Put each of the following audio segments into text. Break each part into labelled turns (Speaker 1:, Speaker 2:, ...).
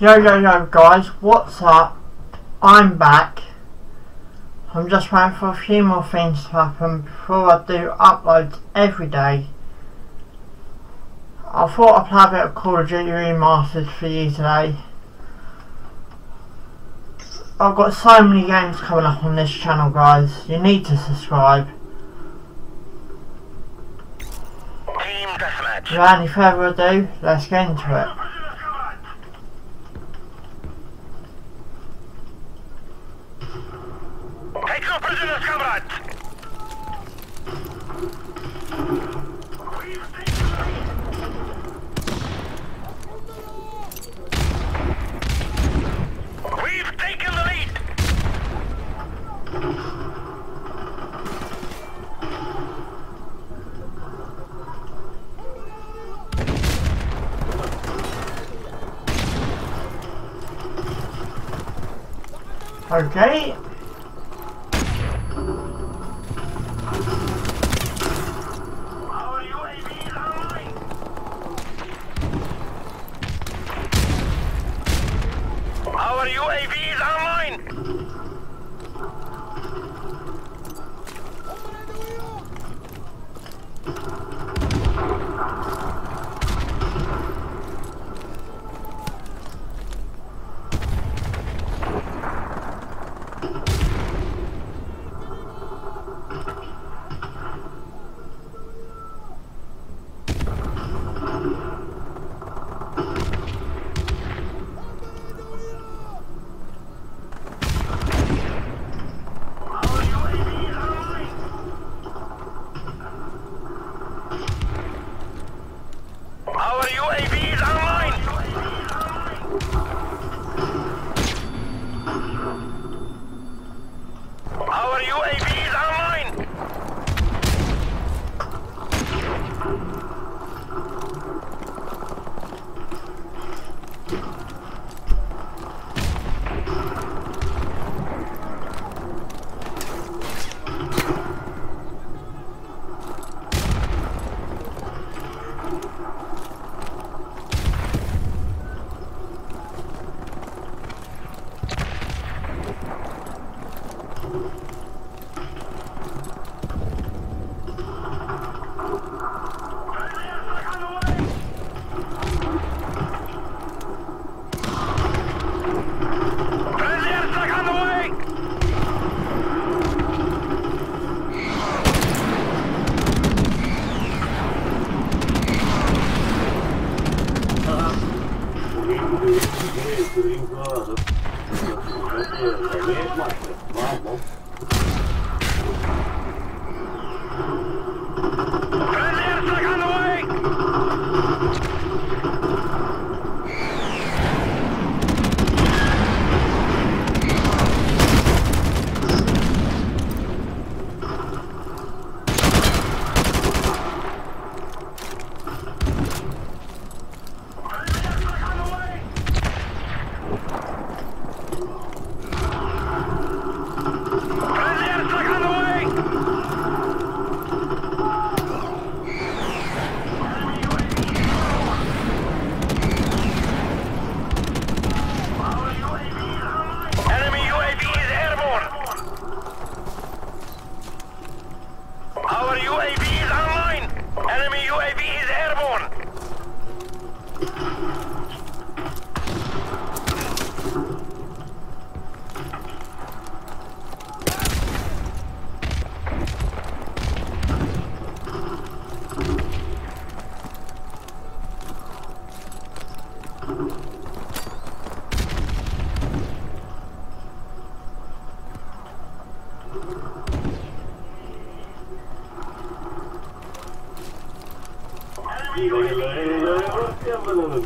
Speaker 1: Yo yo yo guys, what's up? I'm back. I'm just waiting for a few more things to happen before I do uploads every day. I thought I'd play a bit of Call of Duty Remastered for you today. I've got so many games coming up on this channel guys, you need to subscribe.
Speaker 2: Team deathmatch.
Speaker 1: Without any further ado, let's get into it.
Speaker 2: Take no prisoners, comrades! We've taken the lead!
Speaker 1: Okay.
Speaker 2: Friendly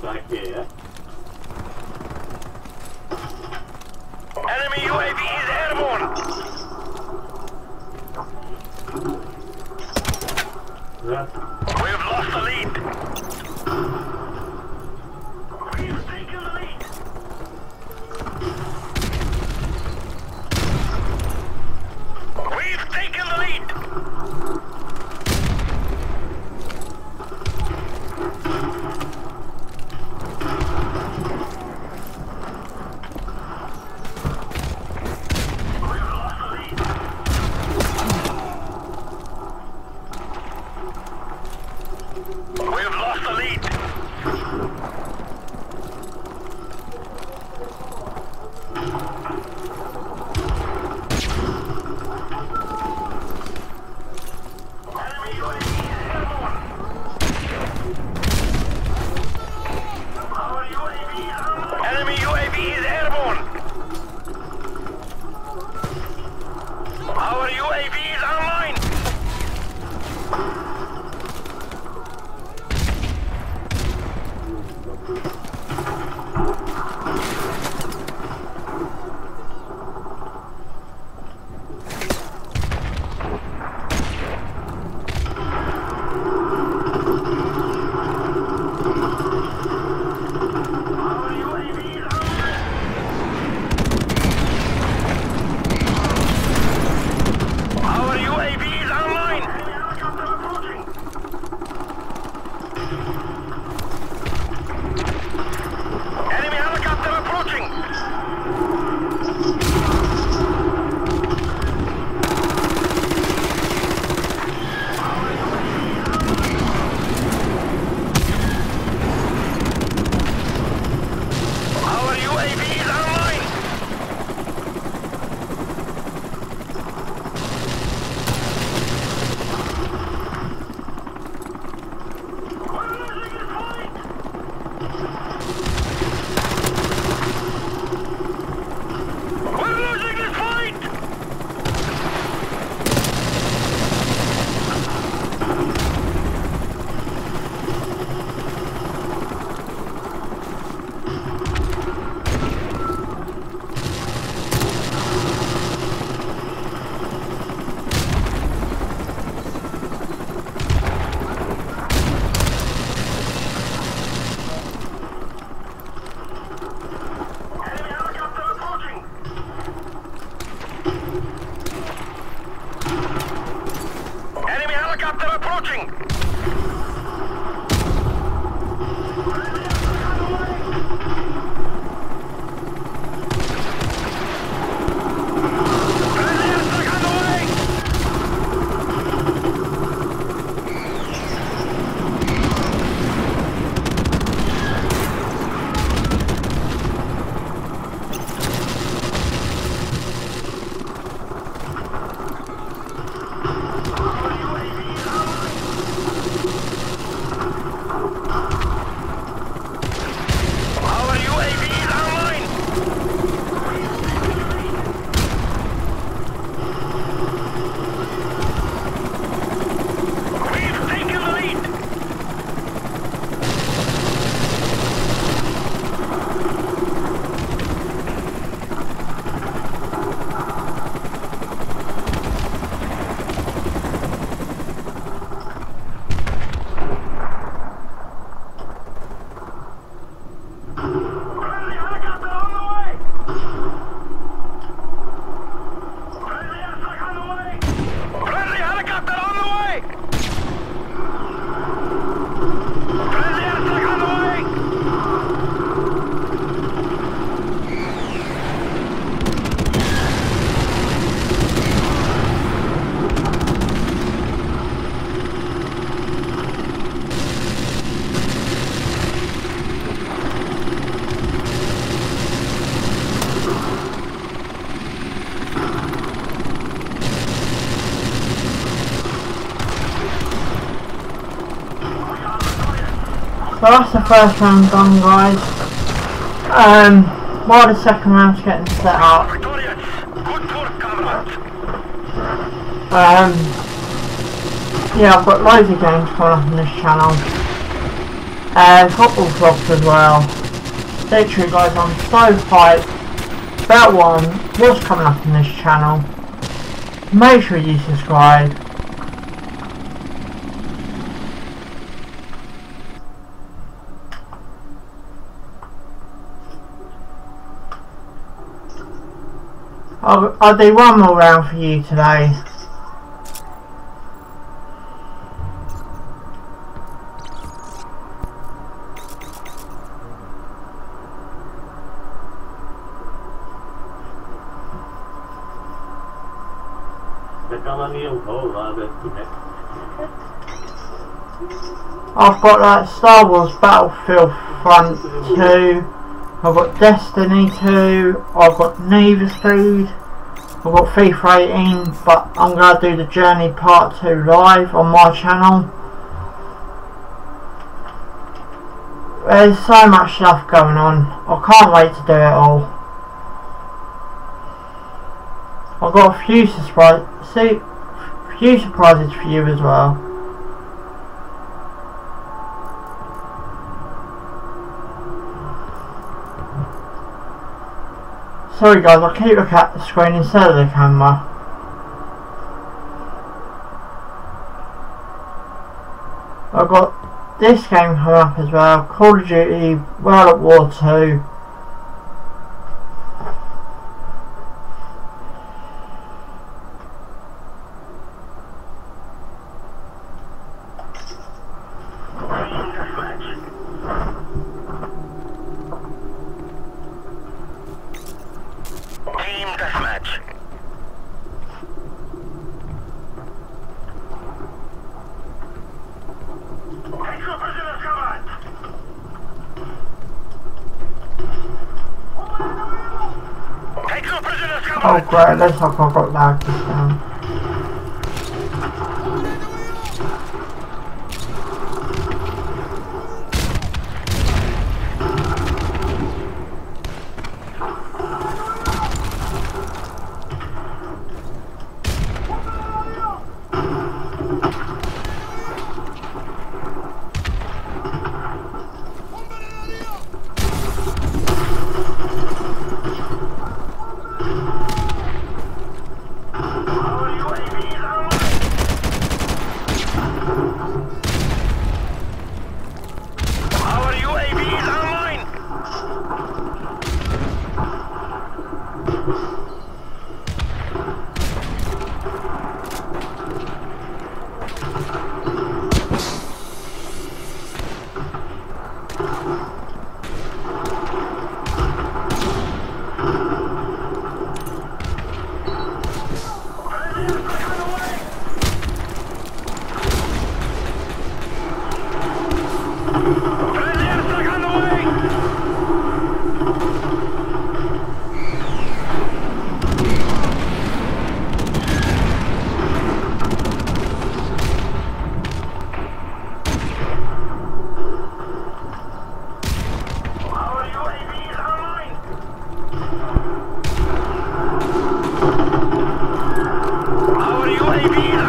Speaker 2: だけ。
Speaker 1: So that's the first round done guys. Um, while the second round's getting set up, um, yeah I've got loads of games coming up on this channel. Uh, football vlogs as well. Literally guys, I'm so hyped about one, what's coming up on this channel. Make sure you subscribe. I'll, I'll do one more round for you today. I've got that Star Wars Battlefield Front 2, I've got Destiny 2, I've got Need Speed, I've got FIFA 18, but I'm going to do the Journey Part 2 live on my channel. There's so much stuff going on, I can't wait to do it all. I've got a few surprise, see, few surprises for you as well. Sorry guys, I keep looking at the screen instead of the camera. I've got this game coming up as well, Call of Duty World at War 2.
Speaker 2: Team deathmatch. Team deathmatch. Take your prisoners, comrades. Take your
Speaker 1: Oh
Speaker 2: comrades.
Speaker 1: great, looks like I've got Arena!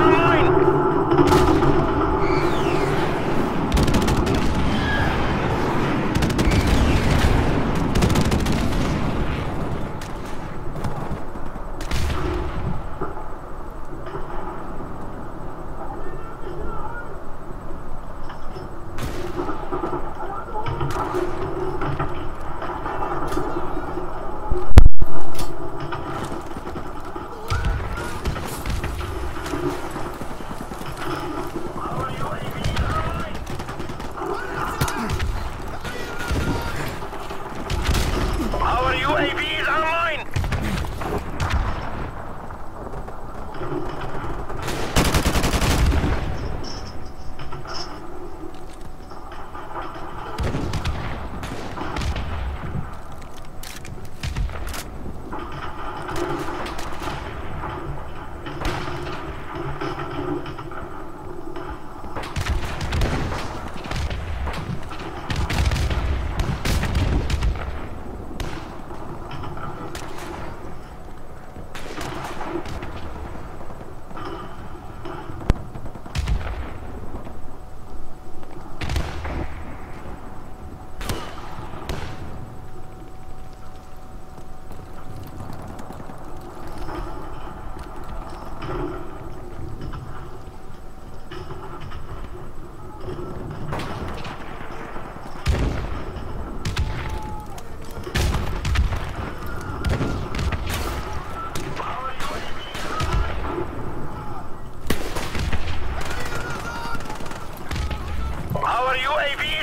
Speaker 2: Our UAV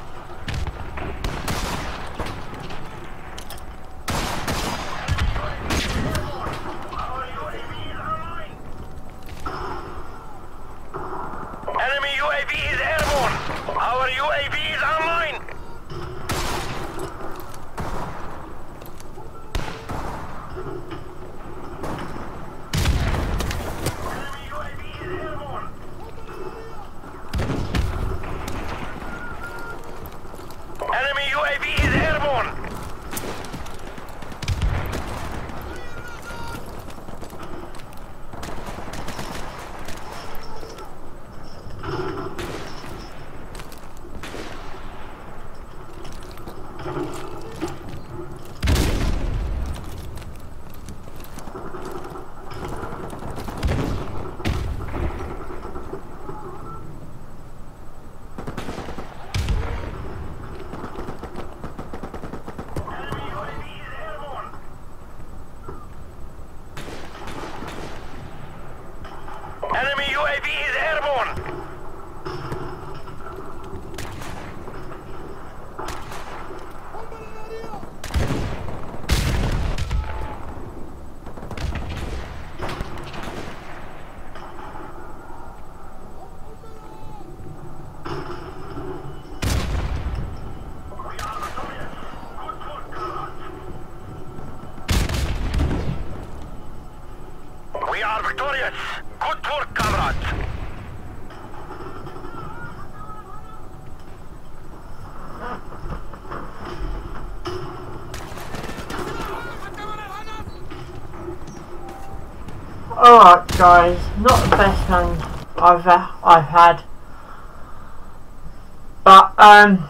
Speaker 1: Alright guys, not the best hand I've, uh, I've had. But, um,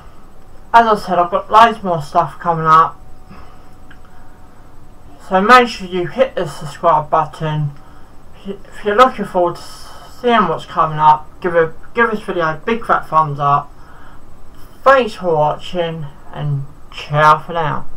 Speaker 1: as I said, I've got loads more stuff coming up. So make sure you hit the subscribe button. If you- If you're looking forward to seeing what's coming up, give a give this video a big fat thumbs up. Thanks for watching and ciao for now.